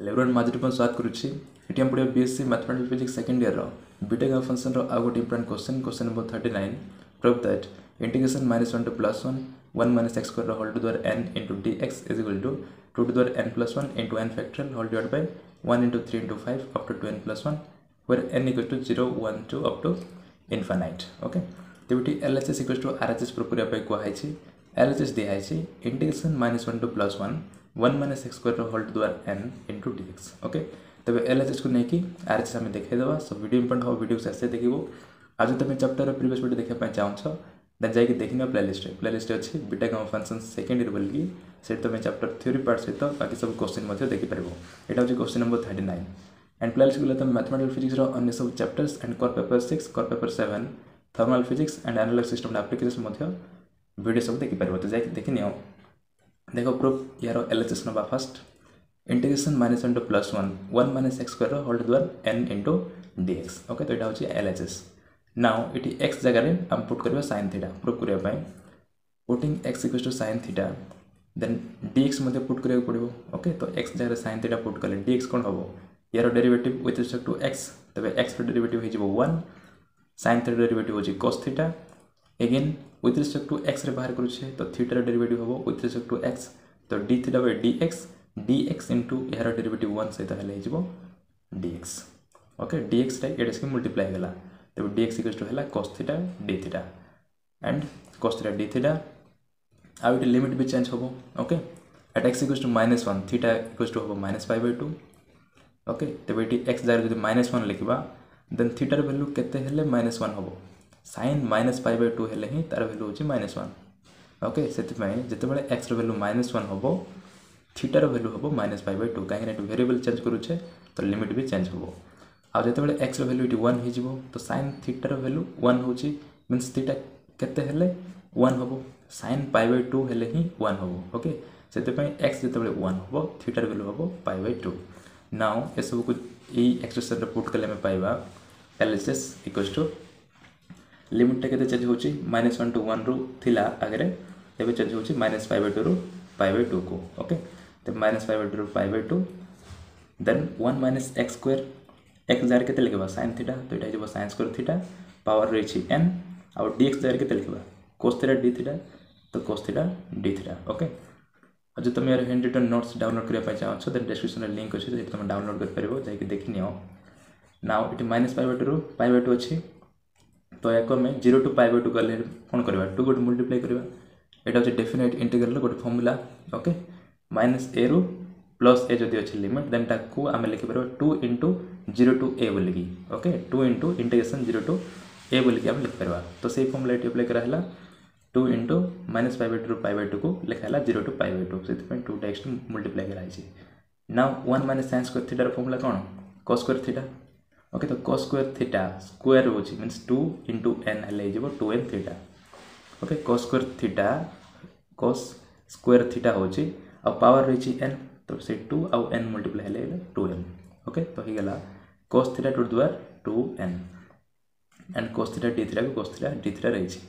Everyone माजुरी पर स्वागत करुच्ची ये हम पढ़ा BSc mathematics physics second year BTech of function आउ गोटे important question question number thirty nine prove that integration minus one to plus one one minus x square whole to the n into d x is equal to two to the n plus one into n factorial whole divide by one into three into five up to two n plus one where n equals to 0, 1, 2 up to infinite. Okay. ତେବେ ଏଠି L H S equals to R H S prove କରିବା ପାଇଁ କୁହାହେଇଛି L H S ଦିଆହେଇଛି integration minus one two plus one one minus x square whole two ଦ୍ୱାର n into d x okay ତେବେ L H ଏସ୍କୁ ନେଇକି ଆର୍ H S ଆମେ ଦେଖାଇଦେବା show video important ହେବ ଭିଡ଼ିଓକୁ ଶେଷରେ ଦେଖିବୁ ଆଉ ଯଦି ତୁମେ ଚାପ୍ଟର ପ୍ରିଭିୟସ୍ ଭିଡ଼ିଓ ଦେଖିବା ପାଇଁ ଚାହୁଁଛ ଦେନ୍ ଯାଇକି ଦେଖିନିଅ ପ୍ଲେଲିଷ୍ଟରେ ପ୍ଲେଲିଷ୍ଟ ଅଛି ବିଟେକ୍ ଆମ ଫଙ୍କସନ୍ ସେକେଣ୍ଡ ଇୟର୍ ବୋଲିକି ସେଠି ତୁମେ ଚାପ୍ଟର ଥିଓରି ପାର୍ଟ ସହିତ ବାକି ସବୁ କୋଶ୍ଚିନ୍ ମଧ୍ୟ ଦେଖିପାରିବ ଏଇଟା ହେଉଛି question number thirty nine and playlist गले तुम मैथमेटिकल फिजिक्स अन्य सब chapters and core paper six core paper seven thermal physics and analog system application video सब देखिपार तो जाकि देखि नियो देख प्रूफ यार एल एच एस नवा first integration minus one to plus one one minus x square whole द्वार n into d x okay तो यहाँ हूँ एल एच एस नाउ ये एक्स जगार आम पुट करवा साइन थीटा प्रूफ करने putting x equal to sine theta then d x put करा पड़ो ओके तो एक्स जगह साइन थीटा पुट कले. डी एक्स कौन हम यार derivative with respect to x तबे एक्स डेरिवेटिव हो वन साइन थीटा डेरिवेटिव हो theta again with respect to x बाहर करुचे तो थीटार डेरिवेटिव हम विथ रिस्पेक्ट टू एक्स तो d theta by d x d x into यार डेरिवेटिव वन सहित हो d x okay d x एटा मल्टीप्लाई होगा तब डी एक्स इक्वल टू है cos theta d theta and cos theta d theta आउ ये limit भी चेंज हम okay at x equal to minus one theta equal to हम minus five by two okay Tej x जगह minus one लिखा then थीटार value के minus one sine minus pi by two ହେଲେ ହିଁ ତା'ର ଭ୍ୟାଲ୍ୟୁ ହେଉଛି ମାଇନସ୍ ୱାନ୍ ଓକେ ସେଥିପାଇଁ ଯେତେବେଳେ ଏକ୍ସର ଭ୍ୟାଲ୍ୟୁ ମାଇନସ୍ ୱାନ୍ ହେବ ଥିଟାର ଭ୍ୟାଲ୍ୟୁ ହେବ ମାଇନସ୍ ପାଇ ବାଇ ଟୁ କାହିଁକିନା ଏଠି ଭେରିଏବଲ୍ ଚେଞ୍ଜ କରୁଛେ ତ ଲିମିଟ୍ ବି ଚେଞ୍ଜ ହେବ ଆଉ ଯେତେବେଳେ ଏକ୍ସର ଭ୍ୟାଲ୍ୟୁ ଏଠି ୱାନ୍ ହୋଇଯିବ ତ ସାଇନ୍ ଥିଟାର ଭ୍ୟାଲ୍ୟୁ ୱାନ୍ ହେଉଛି ମିନ୍ସ ଥିଟା କେତେ ହେଲେ ୱାନ୍ ହେବ ସାଇନ୍ ପାଇ ବାଇ ଟୁ ହେଲେ ହିଁ ୱାନ୍ ହେବ ଓକେ ସେଥିପାଇଁ ଏକ୍ସ ଯେତେବେଳେ ୱାନ୍ ହେବ ଥିଟାର ଭ୍ୟାଲ୍ୟୁ ହେବ ପାଇ ବାଇ ଟୁ ନାଉ ଏସବୁକୁ ଏଇ ଏକ୍ସପ୍ରେସନ୍ରେ ପୁଟ୍ କଲେ ଆମେ ପାଇବା L H S equals to लिमिटा के चेंज हो माइनस वन टू वन रु थिला आगे एवं चेंज हो माइनस फाइव बै टू रु फाइव बै टू को ओके तो माइनस फाइव बै टू रु pi by two then one minus x square x jar के लिखा साइन थीटा तो यहाँ स्क्वायर थीटा पावर रही एन आउ डी एक्स जार के लिखा कोस थीटा डी थीटा तो cos theta d theta okay जो तुम यार हैंड रिटर्न नोट्स डाउनलोड करने चाहो देन डिस्क्रिप्शन में लिंक अच्छे तुम डाउनलोड कर जाकि देख नियो नाउ ये माइनस फाइव टू फाइव ତ ୟାକୁ ଆମେ zero two pi Bai two କଲେ କ'ଣ କରିବା? ଟୁ ଗୋଟେ ମଲ୍ଟିପ୍ଲାଏ କରିବା। ଏଇଟା ହେଉଛି ଡେଫିନେଟ୍ ଇଣ୍ଟିଗ୍ରାଲ୍ର ଗୋଟେ ଫର୍ମୁଲା ଓକେ ମାଇନସ୍ ଏରୁ ପ୍ଲସ୍ ଏ ଯଦି ଅଛି ଲିମିଟ୍ ଦେନ୍ ତାକୁ ଆମେ ଲେଖିପାରିବା two into zero to a ବୋଲିକି okay two into integration zero to a ବୋଲିକି ଆମେ ଲେଖିପାରିବା। ତ ସେଇ ଫର୍ମୁଲା ଏଠି apply କରାହେଲା। Two into minus pi by ଟୁରୁ ପାଇ ବାଇ ଟୁକୁ ଲେଖା ହେଲା zero to pi by two ସେଥିପାଇଁ ଟୁ ଟା ଏକ୍ସ ଟୁ ମଲ୍ଟିପ୍ଲାଏ କରାହେଇଛି ନା ୱାନ୍ ମାଇନସ୍ ସାଇନ୍ସ କରି ଥିଟାର ଫର୍ମୁଲା କ'ଣ? କସ୍ କରି ଥିଟା ओके तो कस स्क्वायर थीटा स्क्वायर हो minus two into n हेल्ले two n theta okay cos square theta cos square theta हो पावर रही एन तो से टू आउ n multiply two n okay तो हो गला कस थीटा टू द्वार two n and cos theta d theta cos theta d theta रही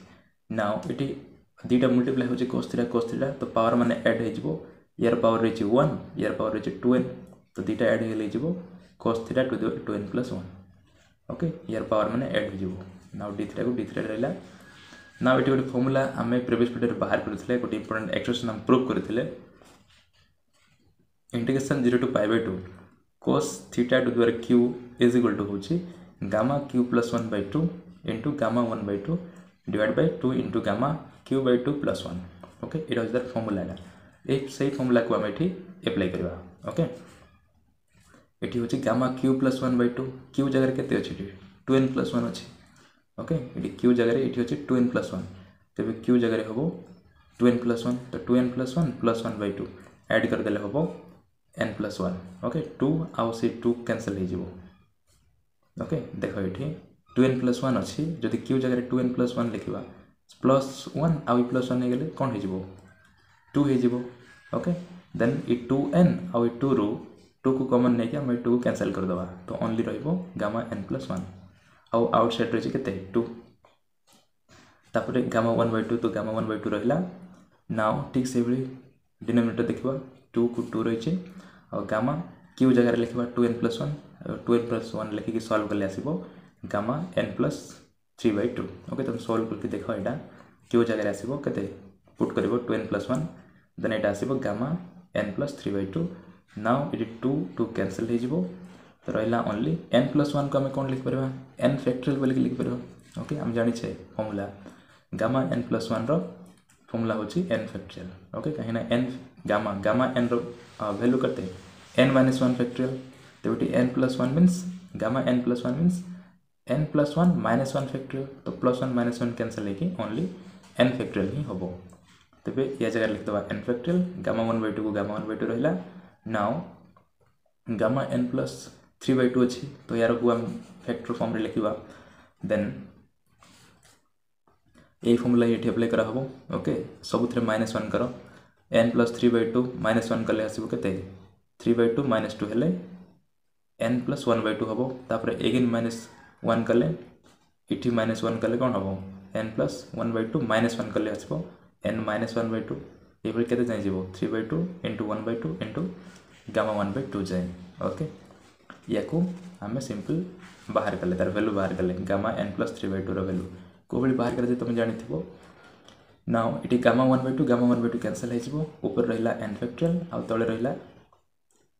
नाउ ये दुटा मल्टीप्लाई हो कस थीटा कस थीटा तो पावर मान एड हो यार पावर रही वन यार पावर रही टू एन तो दुटा एड हो cos theta two n plus one okay यार पावर मान एड हो नाउ डी थीटा को डी थीटा रहा नाउ ये गोटे फर्मुला आम प्रिवियस भिडियो बाहर करते गोटे इंपोर्टाट एक्सप्रेसन आम प्रूव करते integration zero to by two cos theta to द्वारा क्यू इज़ इक्वल टू हूँ gamma q plus one by two into gamma one by two divide by two into gamma q by two plus one okay यहाँ हूँ formula को आम ये करवा okay ये हूँ gamma q plus one by two q जगह के टू एन प्लस वन अच्छे ओके ये क्यू जगह ये अच्छे टू एन प्लस वन तेज क्यू जगह हम टू एन प्लस वन तो two n plus one plus one by two add करदे हम n plus one okay two आउ से टू कैनसल हो ओके देख ये टू एन प्लस वन अच्छी जदि क्यू जगह टू एन प्लस वन लिखा प्लस वन आउ प्लस वन हो कौन हो टू हो ओके देन इ टू एन आउ टू रु टू को कमन नहीं आम टू कैनसल करदे तो only gamma n plus one आउ आउट सैड रही के टू तापर गामा वन बै टू तो गामा वन बै टू रहा नाउ ठीक से डिनोमिनेटर देखा टू को टू रही और गामा क्यू जगह लिखा two n plus one two n plus one लिखिकी solve कले आसो gamma n plus three by two okay तुम सल्व करके देख यहाँ क्यू जगह आसो के पुट कर two n plus one then यहाँ आसो gamma n plus three by two now ये टू टू कैनसल हो तो रहा ओनली एन प्लस वन को आम कौन लिखिपर एन फैक्टोरियल बोल लिखिपर ओके आम जाचे formula gamma n plus one रमुला हूँ एन फैक्टोरियल ओके कहीं n gamma gamma n value करते एन माइनस वन फैक्टोरियल तो ये n plus one minus gamma n plus one minus n plus one minus one factorial तो plus one minus one cancel only n factorial ही हम तेज या जगह लिखिदे n factorial gamma one by two को gamma one by two रहा Now, gamma n plus 3 by 2 ଅଛି ତ ଏହାରକୁ ଆମେ ଫ୍ୟାକ୍ଟର ଫର୍ମରେ ଲେଖିବା ଦେନ୍ ଏଇ ଫର୍ମୁଲା ଏଠି ଆପ୍ଲାଏ କରାହେବ ଓକେ ସବୁଥିରେ ମାଇନସ୍ ୱାନ୍ କର n plus three by two minus one କଲେ ଆସିବ କେତେ three by two minus two ହେଲେ n plus one by two ହେବ ତାପରେ ଏଗେନ୍ ମାଇନସ୍ ୱାନ୍ କଲେ ଏଠି ମାଇନସ୍ ୱାନ୍ କଲେ କ'ଣ ହେବ n plus one by two minus one କଲେ ଆସିବ n minus one by two ଏଭଳି କେତେ ଯାଏଁ ଯିବ three by two into one by two into gamma one by two ଯାଏଁ ଓକେ ୟାକୁ ଆମେ ସିମ୍ପଲ୍ ବାହାର କଲେ ତାର ଭ୍ୟାଲୁ ବାହାର କଲେ gamma n plus three by tour value କେଉଁଭଳି ବାହାର କରାଯାଏ ତୁମେ ଜାଣିଥିବ ନା ଏଠି gamma one by two gamma one by two cancel ହେଇଯିବ ଉପରେ ରହିଲା ଏନ୍ ଫ୍ୟାକ୍ଟ୍ରିଆଲ୍ ଆଉ ତଳେ ରହିଲା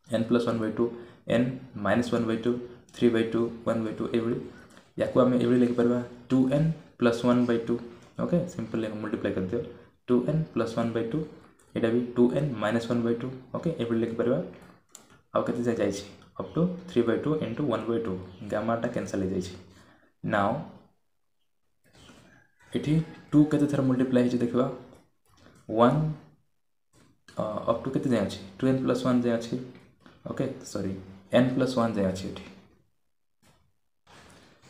n plus one by two n minus one by two three by two one by two ଏଭଳି ୟାକୁ ଆମେ ଏଭଳି ଲେଖିପାରିବା two n plus one by two okay simple multiply କରିଦିଅ two n plus one by two ଏଇଟା ବି two n minus one by two okay ଏଭଳି ଲେଖିପାରିବା ଆଉ କେତେ ଯାଏ ଯାଇଛି up to three by two into one by two ଗାମାଟା cancel ହେଇଯାଇଛି now ଏଠି ଟୁ କେତେ ଥର ମଲ୍ଟିପ୍ଲାଏ ହେଇଛି ଦେଖିବା ୱାନ୍ ଅପ୍ ଟୁ କେତେ ଯାଏଁ ଅଛି ଟୁ ଏନ୍ ପ୍ଲସ୍ ୱାନ୍ ଯାଏଁ ଅଛି okay sorry n plus one ଯାଏଁ ଅଛି ଏଠି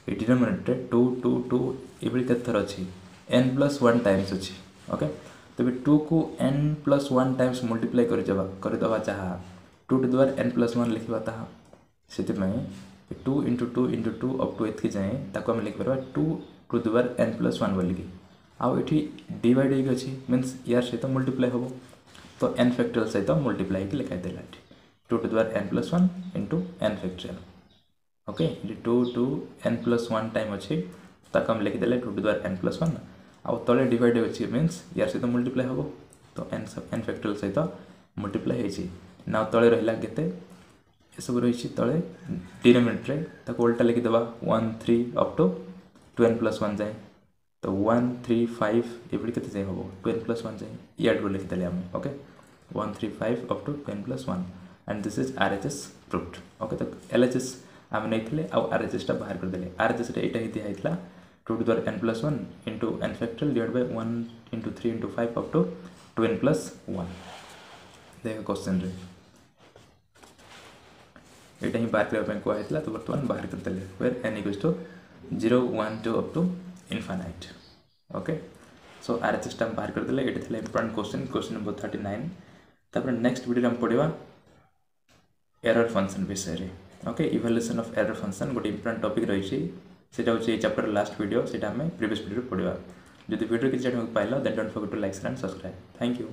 ଏ ଡିନୋମିନେଟରେ ଟୁ ଟୁ ଟୁ ଏଭଳି କେତେ ଥର ଅଛି ଏନ୍ ପ୍ଲସ୍ ୱାନ୍ ଟାଇମ୍ସ ଅଛି ଓକେ ତେବେ ଟୁକୁ n plus one times multiply କରିଦେବା କରିଦେବା ଯାହା। ଟୁ ଟୁ ଦ୍ୱାରା ଏନ୍ ପ୍ଲସ୍ ୱାନ୍ ଲେଖିବା ତାହା। ସେଥିପାଇଁ two into two into two up to ଏତିକି ଯାଏଁ ତାକୁ ଆମେ ଲେଖିପାରିବା ଟୁ ଟୁ ଦ୍ୱାରା ଏନ୍ ପ୍ଲସ୍ ୱାନ୍ ବୋଲିକି। ଆଉ ଏଠି ଡିଭାଇଡ଼ ହେଇକି ଅଛି ମିନ୍ସ ୟାର ସହିତ ମଲ୍ଟିପ୍ଲାଏ ହେବ। ତ ଏନ୍ ଫ୍ୟାକ୍ଟରିଆଲ୍ ସହିତ ମଲ୍ଟିପ୍ଲାଏ ହେଇକି ଲେଖାଇଦେଲା ଏଠି। ଟୁ ଟୁ ଦ୍ୱାରା n plus one into n factorial okay ଏଠି two two n plus one time ଅଛି ତାକୁ ଆମେ ଲେଖିଦେଲେ ଟୁ ଟୁ ଦ୍ୱାରା ଏନ୍ ପ୍ଲସ୍ ୱାନ୍ ଆଉ ତଳେ ଡିଭାଇଡ୍ ଅଛି ମିନ୍ସ ୟାର ସହିତ ମଲ୍ଟିପ୍ଲାଏ ହେବ ତ ଏନ୍ ଏନ୍ ଫ୍ୟାକ୍ଟୋରିଆଲ ସହିତ ମଲ୍ଟିପ୍ଲାଏ ହେଇଛି ନା ତଳେ ରହିଲା କେତେ ଏସବୁ ରହିଛି ତଳେ ଡିନୋମିନେଟରେ ତାକୁ ଓଲ୍ଟା ଲେଖିଦେବା one three up to two n plus one ଯାଏଁ ତ ୱାନ୍ ଥ୍ରୀ ଫାଇଭ୍ ଏଭଳି କେତେ ଯାଏଁ ହେବ ଟୁଏନ୍ ପ୍ଲସ୍ ୱାନ୍ ଯାଏଁ ଇଆଡ଼ୁ ଲେଖିଦେଲେ ଆମେ okay one three five up to two n plus one and this is R H S proved okay ତ ଏଲ୍ ଏଚ୍ ଏସ୍ ଆମେ ନେଇଥିଲେ ଆଉ ଆର୍ ଏଚ୍ ଏସ୍ଟା ବାହାର କରିଦେଲେ ଆର୍ ଏଚ୍ ଏସ୍ଟା ଏଇଟା ହିଁ ଦିଆହେଇଥିଲା टू टू द्वारा n plus one into n factorial divide by one into three into five up to two n plus one देख क्वेश्चन रे यहाँ ही बाहर करने कहला तो बर्तमान बाहर करदे where n equals to zero one two up to infinite okay so R H S बाहर करदे ये important question question number thirty nine तापर नेक्स्ट वीडियो आम पढ़ा एरर फ़ंक्शन विषय okay evaluation of error function गोटे इंपोर्टाट सेटा हूँ चैप्टर लास्ट वीडियो से प्रिवियस वीडियो पढ़ा जब वीडियो किसी जानक pile then don't forget to like and subscribe thank you